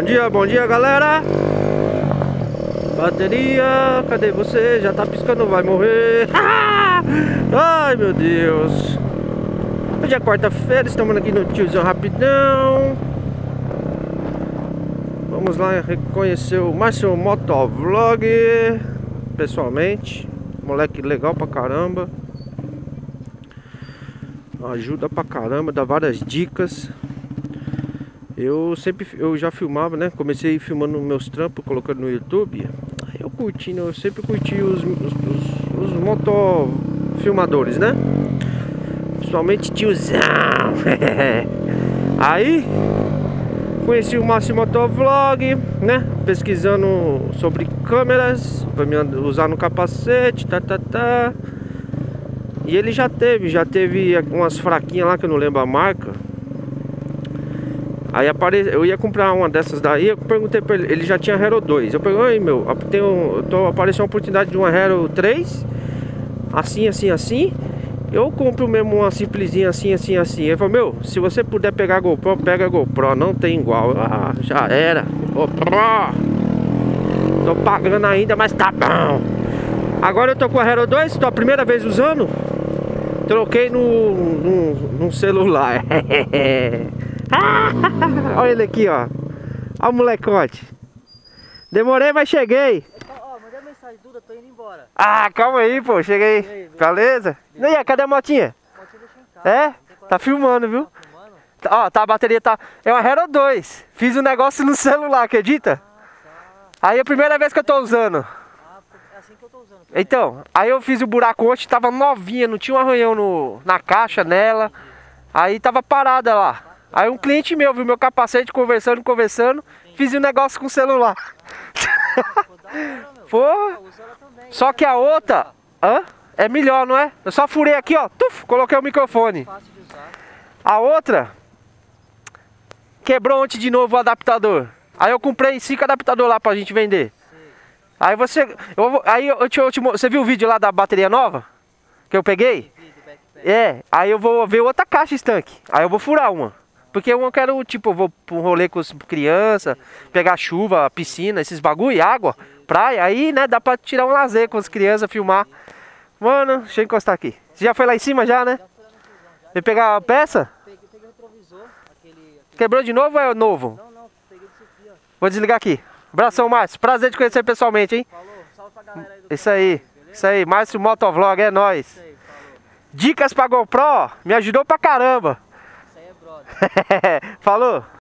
Bom dia, bom dia galera. Bateria, cadê você? Já tá piscando, vai morrer. Ai meu Deus. Hoje é quarta-feira, estamos aqui no tiozão rapidão. Vamos lá reconhecer o Márcio Motovlog Pessoalmente. Moleque legal pra caramba. Ajuda pra caramba, dá várias dicas eu sempre, eu já filmava, né? Comecei filmando meus trampos, colocando no YouTube. Eu curtindo, eu sempre curti os, os, os, os motofilmadores, né? Principalmente tiozão. Aí conheci o Máximo Motovlog, né? Pesquisando sobre câmeras para me usar no capacete, tá, tá, tá. E ele já teve, já teve umas fraquinhas lá que eu não lembro a marca Aí apare... eu ia comprar uma dessas daí, eu perguntei pra ele, ele já tinha Hero 2. Eu perguntei, meu, tem um, tô, apareceu uma oportunidade de uma Hero 3, assim, assim, assim. Eu compro mesmo uma simplesinha assim, assim, assim. Ele falou, meu, se você puder pegar a GoPro, pega a GoPro, não tem igual. Ah, já era. GoPro! Tô pagando ainda, mas tá bom. Agora eu tô com a Hero 2, tô a primeira vez usando. Troquei no, no, no celular. Olha ele aqui, ó. Olha o molecote. Demorei, mas cheguei. Ó, mandei mensagem, Duda, tô indo embora. Ah, calma aí, pô. Cheguei. Aí, beleza? E aí, cadê a motinha? A motinha deixou em casa. É? Tá filmando, viu? Tá filmando? Ó, tá, a bateria tá... É uma Hero 2. Fiz um negócio no celular, acredita? Ah, tá. Aí é a primeira vez que eu tô usando. Ah, é assim que eu tô usando. Então, aí eu fiz o buraco ontem, tava novinha, não tinha um arranhão no, na caixa nela. Aí tava parada lá. Aí um cliente meu viu meu capacete conversando, conversando, fiz um negócio com o celular. Pô, só que a outra hã? é melhor, não é? Eu só furei aqui, ó, tuf, coloquei o microfone. A outra quebrou ontem de novo o adaptador. Aí eu comprei cinco adaptadores lá pra gente vender. Aí você, eu, aí eu te, eu te, você viu o vídeo lá da bateria nova que eu peguei? É, aí eu vou ver outra caixa estanque. Aí eu vou furar uma. Porque eu quero, tipo, vou pra um rolê com as crianças, pegar chuva, piscina, esses bagulho, água, praia. Aí, né, dá pra tirar um lazer com as crianças, filmar. Mano, deixa eu encostar aqui. Você já foi lá em cima já, né? Veio pegar a peça? Peguei, o. Quebrou de novo ou é novo? Não, não, peguei desse aqui, ó. Vou desligar aqui. Abração, Márcio. Prazer de conhecer pessoalmente, hein? Falou, salve pra galera aí do Isso aí, isso aí. Márcio Motovlog, é nóis. Isso. Dicas pra GoPro, me ajudou pra caramba. Falou!